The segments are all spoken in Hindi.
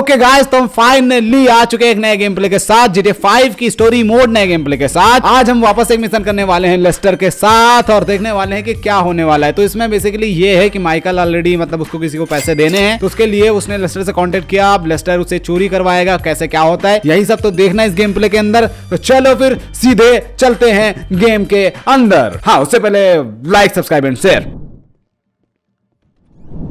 ओके गाइस तो हम फाइनली आ चुके हैं एक नए गेम प्ले के साथ जीटे 5 की स्टोरी मोड नए गेम प्ले के साथ। आज हम वापस एक मिशन करने वाले हैं लेस्टर के साथ और देखने वाले हैं कि क्या होने वाला है। तो इसमें बेसिकली ये है कि माइकल ऑलरेडी मतलब उसको किसी को पैसे देने हैं। तो उसके लिए उसने लेस्टर से कॉन्टेक्ट किया। अब लेस्टर उसे चोरी करवाएगा कैसे क्या होता है, यही सब तो देखना है इस गेम प्ले के अंदर। तो चलो फिर सीधे चलते हैं गेम के अंदर। हाँ उससे पहले like subscribe and share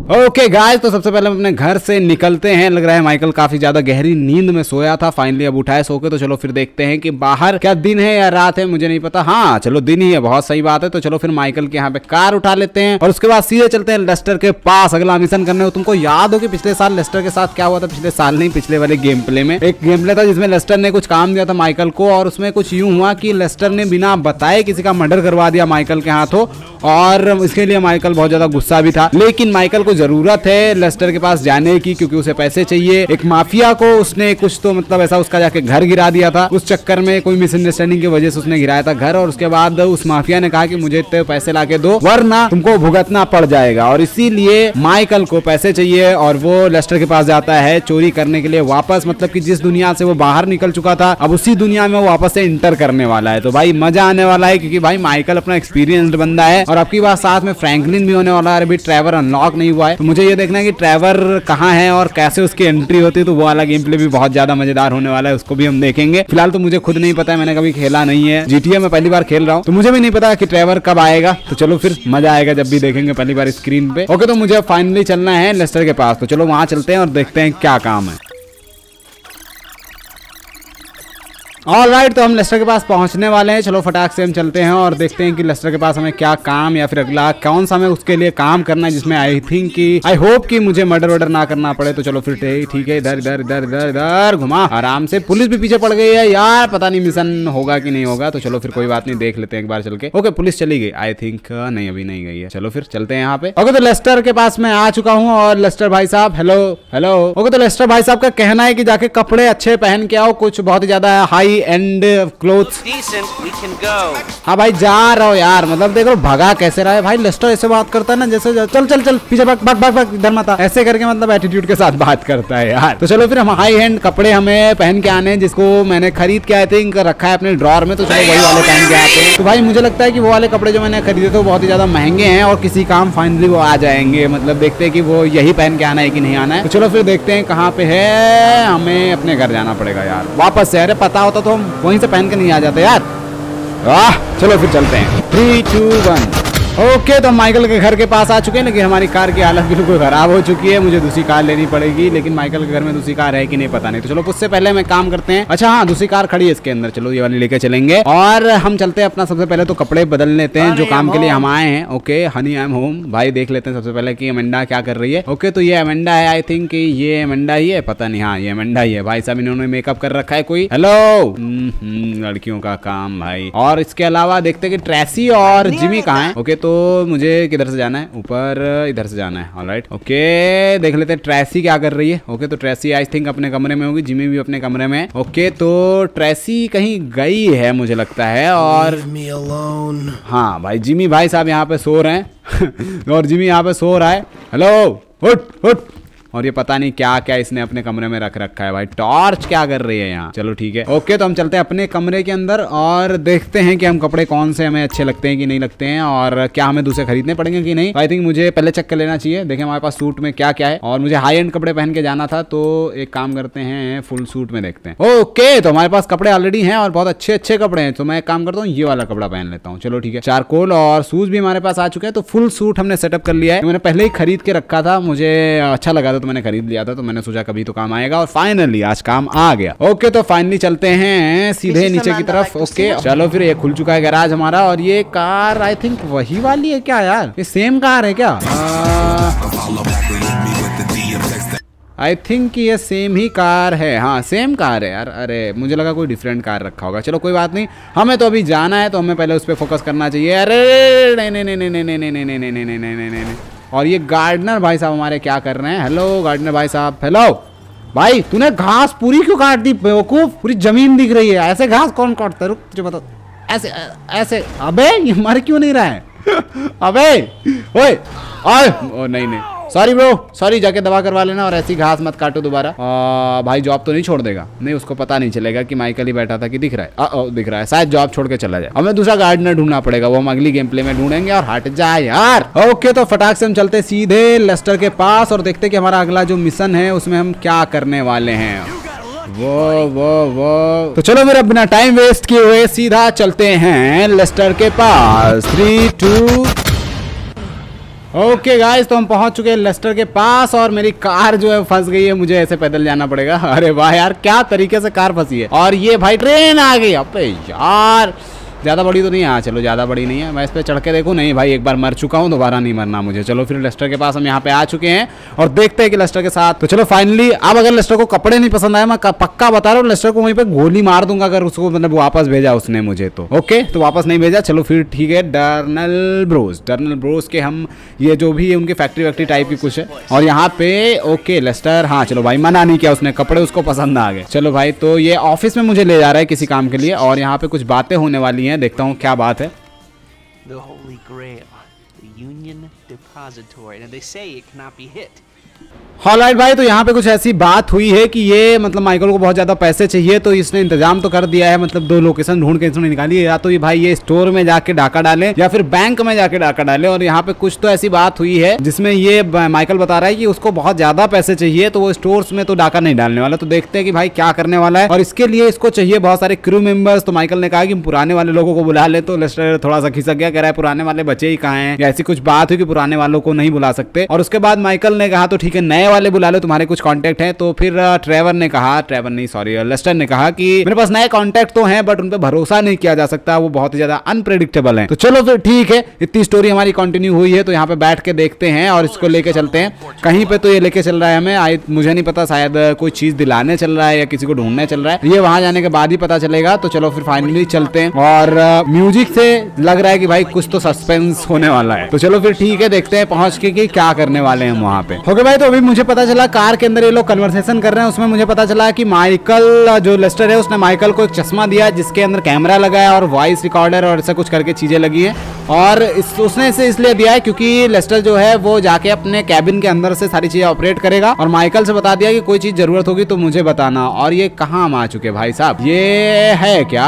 okay okay, guys तो सबसे पहले हम अपने घर से निकलते हैं। लग रहा है माइकल काफ़ी ज़्यादा गहरी नींद में सोया था। फाइनली अब उठाए सो के तो चलो फिर देखते हैं कि बाहर क्या दिन है या रात है मुझे नहीं पता। हाँ चलो दिन ही है बहुत सही बात है। तो चलो फिर माइकल के यहाँ पे कार उठा लेते हैं और उसके बाद सीधे चलते हैं लेस्टर के पास। अगला मिशन करने को तुमको याद हो कि पिछले साल लेस्टर के साथ क्या हुआ था? पिछले साल नहीं पिछले वाले गेम प्ले में। एक गेम प्ले था जिसमें लेस्टर ने कुछ काम दिया था माइकल को और उसमें कुछ यूँ हुआ कि लेस्टर ने बिना बताए किसी का मर्डर करवा दिया माइकल के हाथों। और इसके लिए माइकल बहुत ज़्यादा गुस्सा भी था। लेकिन माइकल को ज़रूरत है लेस्टर के पास जाने की, क्योंकि उसे पैसे चाहिए। एक माफिया को उसने कुछ तो मतलब ऐसा उसका जाके घर गिरा दिया था। उस चक्कर में कोई मिसअंडरस्टैंडिंग की वजह से उसने गिराया था घर, और उसके बाद उस माफिया ने कहा कि मुझे इतने पैसे ला दो, वरना तुमको भुगतना पड़ जाएगा। और इसीलिए माइकल को पैसे चाहिए, और वो लेस्टर के पास जाता है चोरी करने के लिए वापस। मतलब की जिस दुनिया से वो बाहर निकल चुका था, अब उसी दुनिया में वो वापस से इंटर करने वाला है। तो भाई मज़ा आने वाला है, क्योंकि भाई माइकल अपना एक्सपीरियंस बंदा है और आपकी बात साथ में फ्रैंकलिन भी होने वाला है। अभी ट्रेवर अनलॉक नहीं हुआ है। तो मुझे ये देखना है कि ट्रेवर कहाँ है और कैसे उसकी एंट्री होती है तो वो वाला गेम प्ले भी बहुत ज़्यादा मज़ेदार होने वाला है, उसको भी हम देखेंगे। फ़िलहाल तो मुझे खुद नहीं पता है, मैंने कभी खेला नहीं है। जीटीए में पहली बार खेल रहा हूँ। तो मुझे भी नहीं पता कि ट्रेवर कब आएगा। तो चलो फिर मज़ा आएगा जब भी देखेंगे पहली बार स्क्रीन पे। ओके तो मुझे फाइनली चलना है लेस्टर के पास। तो चलो वहाँ चलते हैं और देखते हैं क्या काम है। ऑल राइट तो हम लेस्टर के पास पहुँचने वाले हैं। चलो फटाक से हम चलते हैं और देखते हैं कि लेस्टर के पास हमें क्या काम या फिर अगला कौन सा हमें उसके लिए काम करना है, जिसमें आई थिंक कि आई होप कि मुझे मर्डर वर्डर ना करना पड़े। तो चलो फिर ठीक है, इधर इधर इधर इधर इधर, घुमा। आराम से। पुलिस भी पीछे पड़ गई है यार। पता नहीं मिशन होगा कि नहीं होगा। तो चलो फिर कोई बात नहीं, देख लेते हैं एक बार चल के ओके पुलिस चली गई। आई थिंक नहीं, अभी नहीं गई है। चलो फिर चलते हैं यहाँ पे। ओके तो लेस्टर के पास मैं आ चुका हूँ और लेस्टर भाई साहब हेलो हेलो ओके तो लेस्टर भाई साहब का कहना है कि जाके कपड़े अच्छे पहन के आओ। कुछ बहुत ज़्यादा हाई एंड क्लोथ हाँ भाई जा रहा हो यार मतलब देखो भगा कैसे रहा है? भाई लेस्टर ऐसे बात करता है ना जैसे चल चल चल पीछे भाग भाग भाग भाग इधर माता ऐसे करके मतलब एटीट्यूड के साथ बात करता है यार। तो चलो फिर हम हाई हैंड कपड़े हमें पहन के आने जिसको मैंने खरीद के आई थिंक रखा है अपने ड्रॉर में तो चलो वही वाले पहन के आते हैं। तो भाई मुझे लगता है कि वो वाले कपड़े जो मैंने खरीदे थे बहुत ही ज़्यादा महँगे हैं और किसी काम फाइनली वो आ जाएँगे। मतलब देखते हैं कि वो यही पहन के आना है कि नहीं आना है। तो चलो फिर देखते हैं कहाँ पे है। हमें अपने घर जाना पड़ेगा यार। वापस से अरे पता होता तो हम वहीं से पहन के नहीं आ जाते यार। वाह चलो फिर चलते हैं। थ्री टू वन ओके तो माइकल के घर के पास आ चुके हैं लेकिन हमारी कार की हालत बिल्कुल खराब हो चुकी है मुझे दूसरी कार लेनी पड़ेगी लेकिन माइकल के घर में दूसरी कार है कि नहीं पता नहीं। तो चलो उससे पहले मैं काम करते हैं। अच्छा हाँ दूसरी कार खड़ी है इसके अंदर। चलो ये वाली लेके चलेंगे। और हम चलते हैं अपना सबसे पहले तो कपड़े बदल लेते हैं जो काम के लिए हम आए हैं। Okay honey I am home भाई देख लेते हैं सबसे पहले की अमेंडा क्या कर रही है। ओके तो ये अमेंडा है आई थिंक ये अमेंडा ही है। पता नहीं हाँ ये अमेंडा ही है। भाई साहब इन्होंने मेकअप कर रखा है कोई? हेलो हम्म, लड़कियों का काम भाई। और इसके अलावा देखते कि ट्रेसी और जिमी कहाँ है। ओके तो मुझे किधर से जाना है? ऊपर इधर से जाना है ऑलराइट ओके देख लेते हैं ट्रेसी क्या कर रही है। ओके तो ट्रेसी आई थिंक अपने कमरे में होगी जिमी भी अपने कमरे में। ओके तो ट्रेसी कहीं गई है मुझे लगता है और हाँ भाई जिमी भाई साहब यहाँ पे सो रहे हैं। और जिमी यहाँ पे सो रहा है। हेलो उठ उठ। और ये पता नहीं क्या क्या इसने अपने कमरे में रख रखा है भाई। टॉर्च क्या कर रही है यहाँ? चलो ठीक है। ओके तो हम चलते हैं अपने कमरे के अंदर और देखते हैं कि हम कपड़े कौन से हमें अच्छे लगते हैं कि नहीं लगते हैं और क्या हमें दूसरे खरीदने पड़ेंगे कि नहीं। आई थिंक मुझे पहले चेक कर लेना चाहिए। देखें हमारे पास सूट में क्या क्या है और मुझे हाई एंड कपड़े पहन के जाना था तो एक काम करते हैं फुल सूट में देखते हैं। ओके तो हमारे पास कपड़े ऑलरेडी हैं और बहुत अच्छे अच्छे कपड़े हैं। तो मैं एक काम करता हूँ, ये वाला कपड़ा पहन लेता हूँ। चलो ठीक है। चारकोल और शूज़ भी हमारे पास आ चुके हैं तो फुल सूट हमने सेटअप कर लिया है। मैंने पहले ही खरीद के रखा था, मुझे अच्छा लगा था। तो मैंने खरीद लिया था तो मैंने सोचा कभी तो काम आएगा और फाइनली आज काम आ गया ओके तो फाइनली चलते हैं सीधे नीचे की तरफ़ ओके चलो फिर ये खुल चुका है गैराज हमारा और ये कार आई थिंक वही वाली है क्या यार ये सेम कार है क्या आई थिंक ये सेम ही कार है हाँ सेम कार है यार अरे मुझे लगा कोई डिफरेंट कार रखा होगा चलो कोई बात नहीं हमें तो अभी जाना है तो हमें पहले उस पर फोकस करना चाहिए अरे नहीं नहीं नहीं नहीं नहीं नहीं नहीं नहीं नहीं नहीं नहीं नहीं नहीं और ये गार्डनर भाई साहब हमारे क्या कर रहे हैं? हेलो गार्डनर भाई साहब। हेलो भाई तूने घास पूरी क्यों काट दी? बेवकूफ़ पूरी ज़मीन दिख रही है। ऐसे घास कौन काटता है? रुक तुझे बता ऐसे ऐसे अबे ये मर क्यों नहीं रहा है? अबे ओए ओए ओ नहीं नहीं। सॉरी ब्रो सॉरी जाके दवा करवा लेना और ऐसी घास मत काटो दोबारा। भाई जॉब तो नहीं छोड़ देगा। नहीं उसको पता नहीं चलेगा कि माइकल ही बैठा था कि दिख रहा है। आ, आ, दिख रहा है। शायद जॉब छोड़ के चला जाए। हमें दूसरा गार्डनर ढूंढना पड़ेगा। वो हम अगली गेम प्ले में ढूंढेंगे और हट जाए यार। ओके तो फटाक से हम चलते सीधे लेस्टर के पास और देखते कि हमारा अगला जो मिशन है उसमें हम क्या करने वाले हैं। वो वो वो। तो चलो मेरा बिना टाइम वेस्ट किए हुए सीधा चलते हैं लेस्टर के पास। थ्री टू ओके गाइस तो हम पहुँच चुके हैं लेस्टर के पास और मेरी कार जो है फंस गई है। मुझे ऐसे पैदल जाना पड़ेगा। अरे वाह यार, क्या तरीके से कार फंसी है। और ये भाई, ट्रेन आ गई। अबे यार ज़्यादा बड़ी तो नहीं है। हाँ चलो, ज़्यादा बड़ी नहीं है। मैं इस पर चढ़ के देखूँ। नहीं भाई, एक बार मर चुका हूँ, दोबारा नहीं मरना मुझे। चलो, फिर लस्टर के पास हम यहाँ पे आ चुके हैं और देखते हैं कि लस्टर के साथ तो चलो फाइनली अब अगर लस्टर को कपड़े नहीं पसंद आए, मैं पक्का बता रहा हूँ, लस्टर को वहीं पर गोली मार दूँगा अगर उसको मतलब वापस भेजा उसने मुझे तो। ओके? तो वापस नहीं भेजा। चलो, फिर ठीक है, डर्नल ब्रोस डर्नल ब्रोस के हम ये जो भी है, उनकी फैक्ट्री वैक्ट्री टाइप की कुछ है। और यहाँ पे, ओके, लेस्टर। हाँ चलो भाई, मना नहीं किया उसने। कपड़े उसको पसंद आ गए। चलो भाई तो ये ऑफ़िस में मुझे ले जा रहा है किसी काम के लिए और यहाँ पे कुछ बातें होने वाली हैं। देखता हूँ क्या बात है The Holy Grail, the Union Depository. Now they say it cannot be hit. हॉलाइट भाई तो यहाँ पे कुछ ऐसी बात हुई है कि ये मतलब माइकल को बहुत ज़्यादा पैसे चाहिए तो इसने इंतज़ाम तो कर दिया है मतलब दो लोकेशन ढूंढ के इसने निकाली या तो ये भाई ये स्टोर में जाके डाका डाले, या फिर बैंक में जाके डाका डाले, और यहाँ पे कुछ तो ऐसी बात हुई है, जिसमें ये माइकल बता रहा है कि उसको बहुत ज़्यादा पैसे चाहिए तो वो स्टोर में तो डाका नहीं डालने वाला। तो देखते हैं कि भाई क्या करने वाला है, और इसके लिए इसको चाहिए बहुत सारे क्रू मेंबर्स तो माइकल ने कहा कि पुराने वाले लोगों को बुला ले तो लेस्टर थोड़ा सा खिसक गया, कह रहा है, पुराने वाले बचे ही कहाँ हैं? ऐसी कुछ बात हुई कि पुराने वालों को नहीं बुला सकते। और उसके बाद माइकल ने कहा तो ठीक है, नए वाले बुला लो, तुम्हारे कुछ कॉन्टेक्ट है। तो फिर ट्रेवर ने कहा ट्रेवर नहीं सॉरी लेस्टर ने कहा कि मेरे पास नए कॉन्टेक्ट तो हैं बट उन पर भरोसा नहीं किया जा सकता। वो बहुत ही ज़्यादा अनप्रेडिक्टेबल है। तो चलो फिर ठीक है, इतनी स्टोरी हमारी कंटिन्यू हुई है तो यहाँ पे बैठ के देखते हैं और इसको लेके चलते हैं। कहीं पे तो ये लेके चल रहा है हमें, आई, मुझे नहीं पता, शायद कोई चीज़ दिलाने चल रहा है या किसी को ढूँढने चल रहा है। ये वहाँ जाने के बाद ही पता चलेगा तो चलो फिर फाइनली चलते हैं। और म्यूज़िक से लग रहा है कि भाई कुछ तो सस्पेंस होने वाला है। तो चलो फिर ठीक है, देखते हैं पहुँच के कि क्या करने वाले हैं वहाँ पे। ओके भाई तो अभी मुझे पता चला कार के अंदर ये लोग कन्वर्सेशन कर रहे हैं, उसमें मुझे पता चला कि माइकल जो लेस्टर है, उसने माइकल को एक चश्मा दिया जिसके अंदर कैमरा लगाया और वॉइस रिकॉर्डर और ऐसा कुछ करके चीज़ें लगी है। और इस, उसने इसे इसलिए दिया है क्योंकि लेस्टर जो है वो जाके अपने कैबिन के अंदर से सारी चीज़ें ऑपरेट करेगा। और माइकल से बता दिया कि कोई चीज़ ज़रूरत होगी तो मुझे बताना। और ये कहाँ आ चुके भाई साहब? ये है क्या?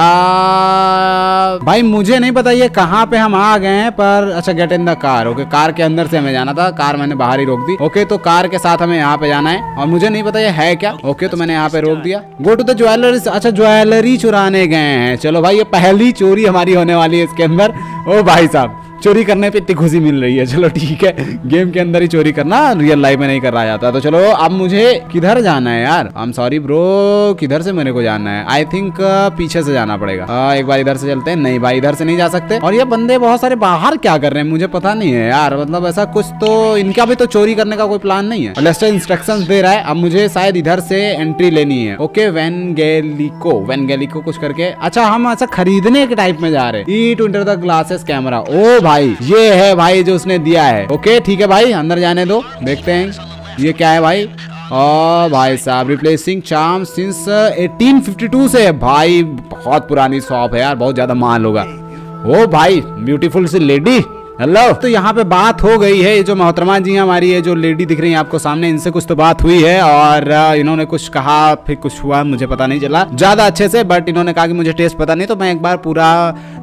भाई मुझे नहीं पता ये कहाँ पे हम आ गए हैं पर अच्छा get in the car okay car के अंदर से हमें जाना था। कार मैंने बाहर ही रोक दी। ओके तो कार के साथ हमें यहाँ पे जाना है। और मुझे नहीं पता ये है क्या? ओके तो मैंने यहाँ पे रोक दिया। गो टू द ज्वेलरी अच्छा ज्वेलरी चुराने गए हैं। चलो भाई ये पहली चोरी हमारी होने वाली है इसके अंदर। ओ भाई साहब चोरी करने पे इतनी खुशी मिल रही है। चलो ठीक है गेम के अंदर ही चोरी करना रियल लाइफ में नहीं कर रहा जाता। तो चलो अब मुझे किधर जाना है यार? आई एम सॉरी ब्रो किधर से मेरे को जाना है? आई थिंक uh, पीछे से जाना पड़ेगा। आ, एक बार इधर से चलते हैं। नहीं भाई इधर से नहीं जा सकते। और ये बंदे बहुत सारे बाहर क्या कर रहे हैं? मुझे पता नहीं है यार। मतलब ऐसा कुछ तो इनका भी तो चोरी करने का कोई प्लान नहीं है। लेस्टर इंस्ट्रक्शन दे रहा है। अब मुझे शायद इधर से एंट्री लेनी है। Okay Vangelico Vangelico कुछ करके। अच्छा हम ऐसा खरीदने के टाइप में जा रहे ई द ग्लासेस कैमरा ओ भाई। ये है भाई जो उसने दिया है। ओके ठीक है भाई, अंदर जाने दो। देखते हैं, ये क्या है भाई? ओ भाई साहब रिप्लेसिंग चार्म सिंस 1852 से। भाई, बहुत पुरानी शॉप है यार, बहुत ज़्यादा माल होगा। ओ भाई ब्यूटीफुल सी लेडी हेलो तो यहाँ पे बात हो गई है ये जो मोहतरमा जी हमारी है जो लेडी दिख रही है आपको सामने इनसे कुछ तो बात हुई है और इन्होंने कुछ कहा फिर कुछ हुआ मुझे पता नहीं चला ज़्यादा अच्छे से बट इन्होंने कहा कि मुझे टेस्ट पता नहीं तो मैं एक बार पूरा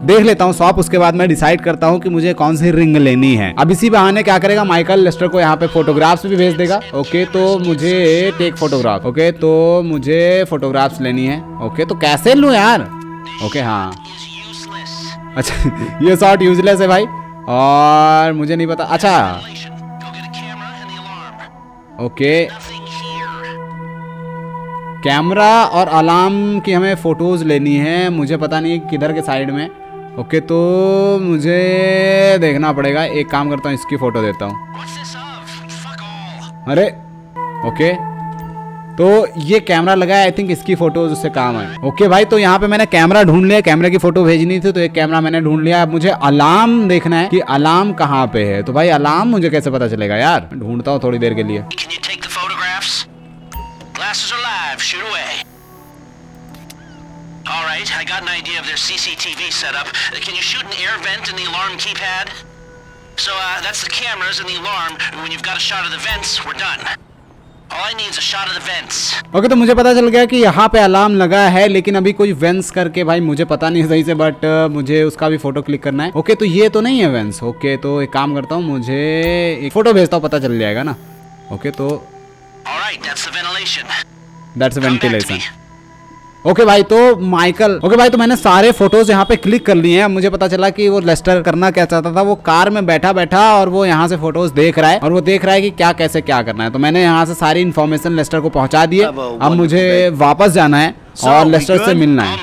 देख लेता हूँ शॉप उसके बाद मैं डिसाइड करता हूँ कि मुझे कौन सी रिंग लेनी है। अब इसी बहाने क्या करेगा माइकल लेस्टर को यहाँ पे फोटोग्राफ्स भी भेज देगा। ओके तो मुझे टेक फोटोग्राफ ओके तो मुझे फोटोग्राफ्स लेनी है। ओके तो कैसे लू यार? ओके हाँ। अच्छा ये शॉट यूजलेस है भाई। और मुझे नहीं पता। अच्छा। ओके। कैमरा और अलार्म की हमें फ़ोटोज़ लेनी है। मुझे पता नहीं किधर के साइड में। ओके तो मुझे देखना पड़ेगा। एक काम करता हूँ, इसकी फ़ोटो देता हूँ। अरे, ओके। तो ये कैमरा लगा आई थिंक इसकी फ़ोटो उससे काम है ओके भाई तो यहाँ पे मैंने कैमरा ढूंढ लिया कैमरे की फ़ोटो भेजनी थी तो एक कैमरा मैंने ढूंढ लिया। मुझे अलार्म देखना है कि अलार्म कहाँ पे है। तो भाई अलार्म मुझे कैसे पता चलेगा यार? ढूंढता हूँ थोड़ी देर के लिए। So uh, that's the cameras and the alarm. When you've got a shot of the vents, we're done. Okay तो मुझे पता चल गया कि यहाँ पे अलार्म लगा है लेकिन अभी कोई वेंस करके भाई मुझे पता नहीं सही से बट मुझे उसका भी फ़ोटो क्लिक करना है। ओके तो ये तो नहीं है वेंस ओके तो एक काम करता हूँ मुझे एक फ़ोटो भेजता हूँ पता चल जाएगा ना। ओके तो. That's ventilation. ओके भाई तो माइकल ओके भाई तो मैंने सारे फ़ोटोज़ यहाँ पे क्लिक कर लिए हैं। मुझे पता चला कि वो लेस्टर करना क्या चाहता था। वो कार में बैठा बैठा और वो यहाँ से फ़ोटोज़ देख रहा है और वो देख रहा है कि क्या कैसे क्या करना है। तो मैंने यहाँ से सारी इन्फॉर्मेशन लेस्टर को पहुँचा दी है। अब मुझे वापस जाना है और लेस्टर से मिलना है.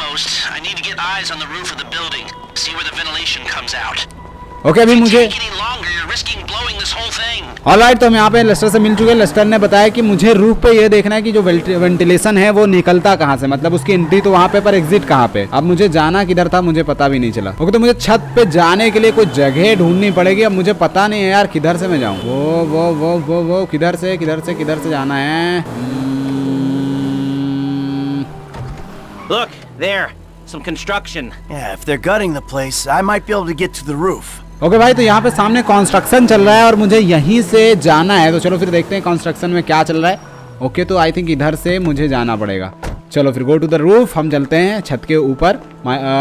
ओके अभी मुझे thing. ऑलराइट तो हम यहाँ पे लेस्टर से मिल चुके हैं लेस्टर ने बताया कि मुझे रूफ पे ये देखना है कि जो वेंटिलेशन है वो निकलता कहाँ से मतलब उसकी एंट्री तो वहाँ पे पर एग्जिट कहाँ पे अब मुझे जाना किधर था मुझे पता भी नहीं चला ओके तो मुझे छत पे जाने के लिए कोई जगह ढूंढनी पड़ेगी अब मुझे पता नहीं है यार किधर से मैं जाऊँ वो वो वो वो वो किधर से किधर से किधर से जाना है हम्म, Look, there. Some construction. Yeah, if they're gutting the place, I might be able to get to the roof. Okay भाई तो यहाँ पे सामने कंस्ट्रक्शन चल रहा है और मुझे यहीं से जाना है। तो चलो फिर देखते हैं कंस्ट्रक्शन में क्या चल रहा है। ओके तो आई थिंक इधर से मुझे जाना पड़ेगा। चलो फिर गो टू द रूफ हम चलते हैं छत के ऊपर।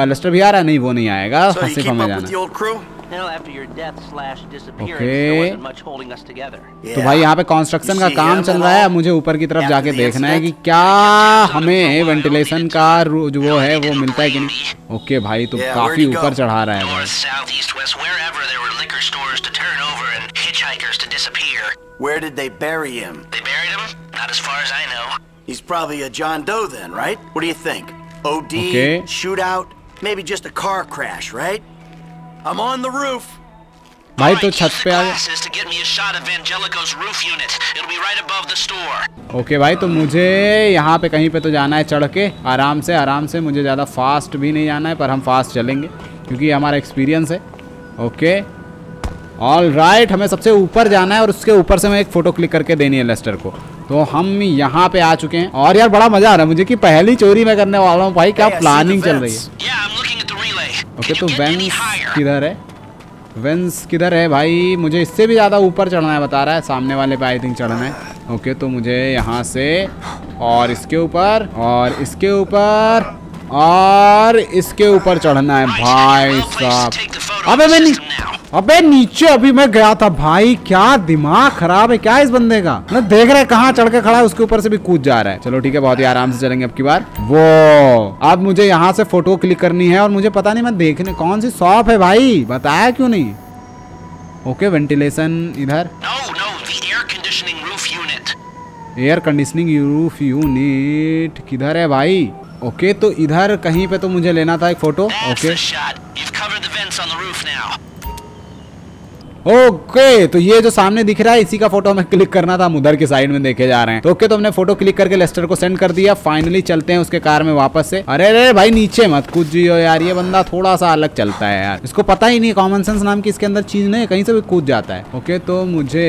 लेस्टर भी आ रहा है? नहीं वो नहीं आएगा। So सिर्फ़ हमें जाना with the old crew? You know, after your death slash disappearance, Okay. there wasn't much holding us together. तो भाई यहाँ पे कंस्ट्रक्शन का काम चल रहा है। मुझे ऊपर की तरफ़ जाके देखना है कि क्या हमें वेंटिलेशन का जो वो है वो मिलता है कि नहीं? ओके भाई तो Yeah, काफ़ी ऊपर चढ़ा रहा है। भाई Where did they bury him? They buried him? Not as far as I know. He's probably a John Doe then, right? What do you think? OD, Okay. shootout, maybe just a car crash, right? I'm on the roof. भाई तो छत use the पे आ glasses to get me a shot of Angelico's roof unit. It'll be right above the store. Okay भाई तो मुझे यहाँ पे कहीं पे तो जाना है चढ़ के आराम से आराम से मुझे ज़्यादा फास्ट भी नहीं जाना है पर हम फास्ट चलेंगे क्योंकि ये हमारा एक्सपीरियंस है ओके ऑल राइट हमें सबसे ऊपर जाना है और उसके ऊपर से मैं एक फ़ोटो क्लिक करके देनी है लेस्टर को। तो हम यहाँ पे आ चुके हैं और यार बड़ा मज़ा आ रहा है मुझे कि पहली चोरी मैं करने वाला हूँ भाई क्या प्लानिंग चल रही है. ओके तो वेंस किधर है? वेंस किधर है भाई? मुझे इससे भी ज़्यादा ऊपर चढ़ना है बता रहा है। सामने वाले पे आई थिंक चढ़ना है। ओके तो मुझे यहाँ से और इसके ऊपर और इसके ऊपर और इसके ऊपर चढ़ना है। भाई साहब। अबे मैं नी- अबे नीचे अभी मैं गया था भाई क्या दिमाग खराब है क्या इस बंदे का? ना देख रहे कहाँ चढ़ के खड़ा है उसके ऊपर से भी कूद जा रहा है। चलो ठीक है बहुत ही आराम से चलेंगे अब की बार। वो अब मुझे यहाँ से फ़ोटो क्लिक करनी है और मुझे पता नहीं मैं देखने कौन सी शॉप है भाई? बताया क्यों नहीं? ओके वेंटिलेशन इधर. एयर कंडीशनिंग रूफ यूनिट किधर है भाई? ओके तो इधर कहीं पे तो मुझे लेना था एक फ़ोटो ओके ओके तो ये जो सामने दिख रहा है, इसी का फ़ोटो हमें क्लिक करना था, हम उधर की साइड में देखे जा रहे हैं। तो ओके तो हमने फ़ोटो क्लिक करके लेस्टर को सेंड कर दिया। फाइनली चलते हैं उसके कार में वापस से। अरे अरे, भाई, नीचे मत कूद जियो यार, ये बंदा थोड़ा सा अलग चलता है यार। इसको पता ही नहीं कॉमन सेंस नाम की इसके अंदर चीज़ नहीं कहीं से भी कूद जाता है। ओके तो मुझे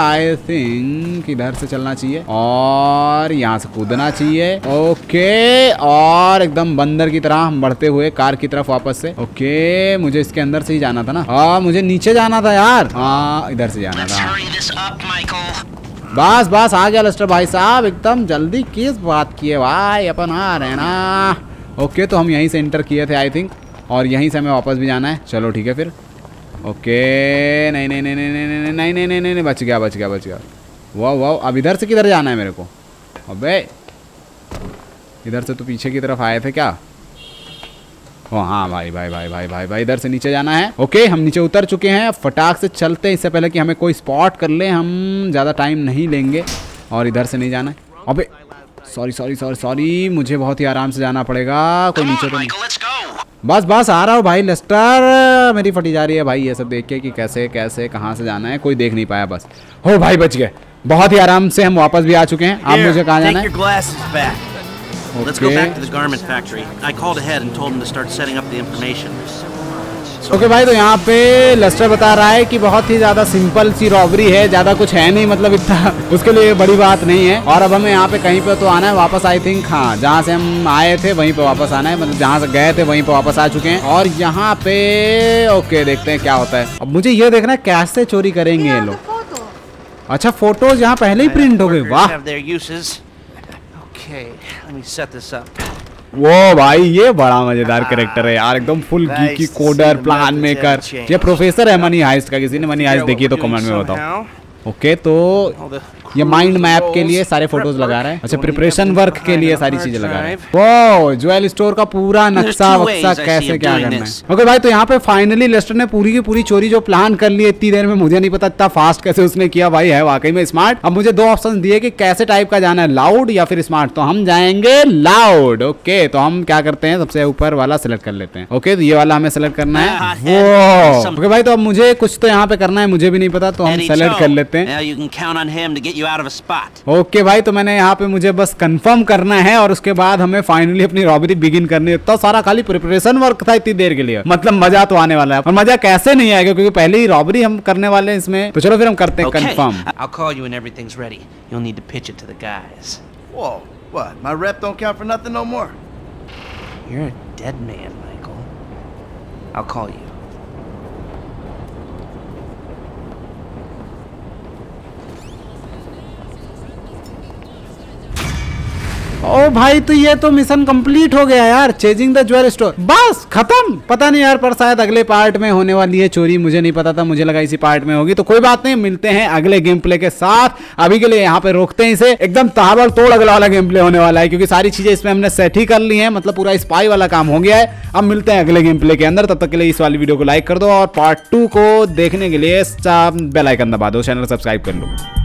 आई थिंक इधर से चलना चाहिए और यहाँ से कूदना चाहिए। ओके, और एकदम बंदर की तरह हम बढ़ते हुए कार की तरफ़ वापस से। ओके, मुझे इसके अंदर से ही जाना था ना। हाँ मुझे नीचे जाना था यार हाँ इधर से जाना था. बस बस आ गया लस्टर भाई साहब एकदम जल्दी किस बात की है भाई अपन आ रहे हैं ना ओके तो हम यहीं से एंटर किए थे आई थिंक और यहीं से हमें वापस भी जाना है चलो ठीक है फिर ओके नहीं नहीं नहीं नहीं नहीं नहीं नहीं नहीं नहीं नहीं नहीं बच गया बच गया बच गया वाह वाह अब इधर से किधर जाना है मेरे को अबे इधर से तो पीछे की तरफ़ आए थे क्या ओ हाँ भाई भाई भाई भाई भाई भाई इधर से नीचे जाना है। ओके हम नीचे उतर चुके हैं। अब फटाक से चलते हैं। इससे पहले कि हमें कोई स्पॉट कर ले हम ज़्यादा टाइम नहीं लेंगे। और इधर से नहीं जाना है। अबे सॉरी सॉरी सॉरी सॉरी मुझे बहुत ही आराम से जाना पड़ेगा। कोई नीचे तो नहीं. बस बस आ रहा हूँ भाई लस्टर मेरी फटी जा रही है भाई ये सब देख के कि कैसे कैसे कहाँ से जाना है कोई देख नहीं पाया बस। हो भाई बच गए। बहुत ही आराम से हम वापस भी आ चुके हैं। आप मुझे कहाँ जाना है? Back. Let's go back to the garment factory. I called ahead and told him to start setting up the information. Okay भाई तो यहाँ पे लेस्टर बता रहा है कि बहुत ही ज़्यादा सिंपल सी रॉबरी है ज़्यादा कुछ है नहीं मतलब इतना उसके लिए बड़ी बात नहीं है और अब हमें यहाँ पे कहीं पे तो आना है वापस आई थिंक हाँ जहाँ से हम आए थे वहीं पे वापस आना है मतलब जहाँ से गए थे वहीं पे वापस आ चुके हैं और यहाँ पे ओके देखते हैं क्या होता है अब मुझे ये देखना है कैसे चोरी करेंगे ये लोग अच्छा फ़ोटोज़ यहाँ पहले ही प्रिंट हो गए वाह. Okay, let me set this up. वो भाई ये बड़ा मज़ेदार करेक्टर है यार एकदम फुल की कोडर प्लान मेकर ये प्रोफेसर है मनी हाइस्ट का किसी ने मनी हाइस्ट देखी है तो कमेंट में बताओ. ओके तो ये माइंड मैप के लिए सारे फ़ोटोज़ लगा. रहा है। अच्छा प्रिपरेशन वर्क के लिए सारी चीज़ें लगा रहा है। वो ज्वेल स्टोर का पूरा नक्शा see कैसे क्या करना है? ओके भाई तो यहाँ पे फाइनली लेस्टर ने पूरी की पूरी चोरी जो प्लान कर ली है इतनी देर में मुझे नहीं पता इतना फास्ट कैसे उसने किया। भाई है वाकई में स्मार्ट अब मुझे दो ऑप्शन दिए कि कैसे टाइप का जाना है लाउड या फिर स्मार्ट तो हम जाएँगे लाउड ओके तो हम क्या करते हैं सबसे ऊपर वाला सिलेक्ट कर लेते हैं ओके तो ये वाला हमें सेलेक्ट करना है। वो ओके भाई तो अब मुझे कुछ तो यहाँ पे करना है मुझे भी नहीं पता तो हम सेलेक्ट कर लेते हैं। Of a spot. ओके भाई तो मैंने यहाँ पे मुझे बस कंफर्म करना है और उसके बाद हमें फाइनली अपनी रॉबरी बिगिन करनी है इतना सारा खाली प्रिपरेशन वर्क था इतनी देर के लिए मतलब मज़ा तो आने वाला है और मज़ा कैसे नहीं आएगा क्योंकि पहले ही रॉबरी हम करने वाले हैं इसमें तो चलो फिर हम करते हैं Okay, confirm I'll call you when everything's ready. You'll need to pitch it to the guys. Whoa, what? My rep don't count for nothing no more. You're a dead man, Michael. I'll call you. ओ भाई तो ये तो मिशन कंप्लीट हो गया यार चेजिंग द ज्वेल स्टोर बस, खत्म। पता नहीं यार, पर शायद अगले पार्ट में होने वाली है चोरी, मुझे नहीं पता था, मुझे लगा इसी पार्ट में होगी तो कोई बात नहीं, मिलते हैं अगले गेम प्ले के साथ। अभी के लिए यहाँ पे रोकते हैं इसे। एकदम ताबड़ तोड़ अगला वाला गेम प्ले होने वाला है, क्योंकि सारी चीज़ें इसमें हमने सेट ही कर ली है मतलब पूरा स्पाई वाला काम हो गया है। अब मिलते हैं अगले गेम प्ले के अंदर, तब तक के लिए इस वाली वीडियो को लाइक कर दो और पार्ट टू को देखने के लिए बेल आइकन दबा दो चैनल सब्सक्राइब कर लो।